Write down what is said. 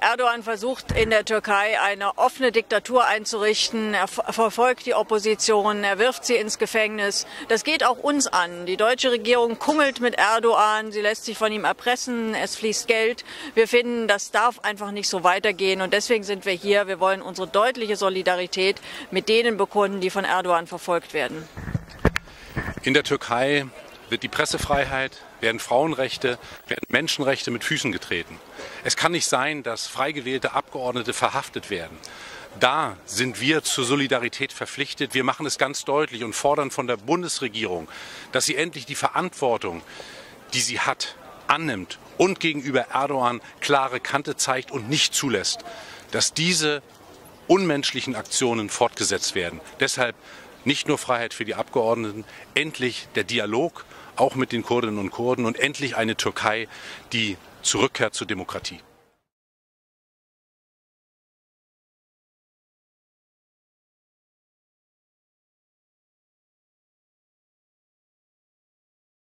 Erdogan versucht in der Türkei eine offene Diktatur einzurichten. Er verfolgt die Opposition, er wirft sie ins Gefängnis. Das geht auch uns an. Die deutsche Regierung kungelt mit Erdogan, sie lässt sich von ihm erpressen, es fließt Geld. Wir finden, das darf einfach nicht so weitergehen und deswegen sind wir hier. Wir wollen unsere deutliche Solidarität mit denen bekunden, die von Erdogan verfolgt werden. In der Türkei wird die Pressefreiheit, werden Frauenrechte, werden Menschenrechte mit Füßen getreten. Es kann nicht sein, dass frei gewählte Abgeordnete verhaftet werden. Da sind wir zur Solidarität verpflichtet. Wir machen es ganz deutlich und fordern von der Bundesregierung, dass sie endlich die Verantwortung, die sie hat, annimmt und gegenüber Erdogan klare Kante zeigt und nicht zulässt, dass diese unmenschlichen Aktionen fortgesetzt werden. Deshalb nicht nur Freiheit für die Abgeordneten, endlich der Dialog auch mit den Kurdinnen und Kurden und endlich eine Türkei, die zurückkehrt zur Demokratie.